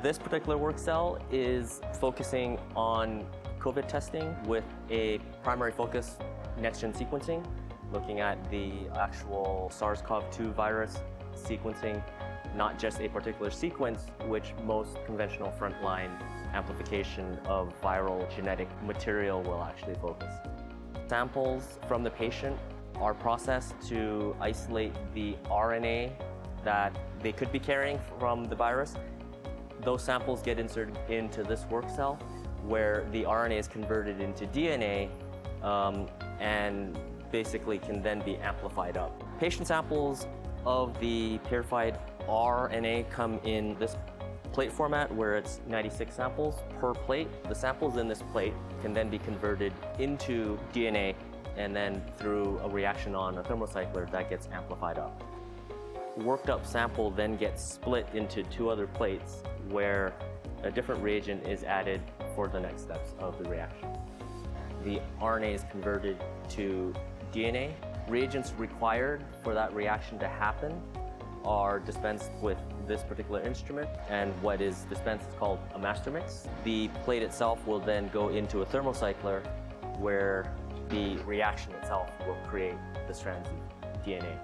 This particular work cell is focusing on COVID testing with a primary focus next-gen sequencing, looking at the actual SARS-CoV-2 virus sequencing, not just a particular sequence, which most conventional frontline amplification of viral genetic material will actually focus. Samples from the patient are processed to isolate the RNA that they could be carrying from the virus. Those samples get inserted into this work cell where the RNA is converted into DNA um, and basically can then be amplified up. Patient samples of the purified RNA come in this plate format where it's 96 samples per plate. The samples in this plate can then be converted into DNA and then through a reaction on a thermocycler that gets amplified up. Worked up sample then gets split into two other plates where a different reagent is added for the next steps of the reaction. The RNA is converted to DNA. Reagents required for that reaction to happen are dispensed with this particular instrument and what is dispensed is called a master mix. The plate itself will then go into a thermocycler where the reaction itself will create the strands of DNA.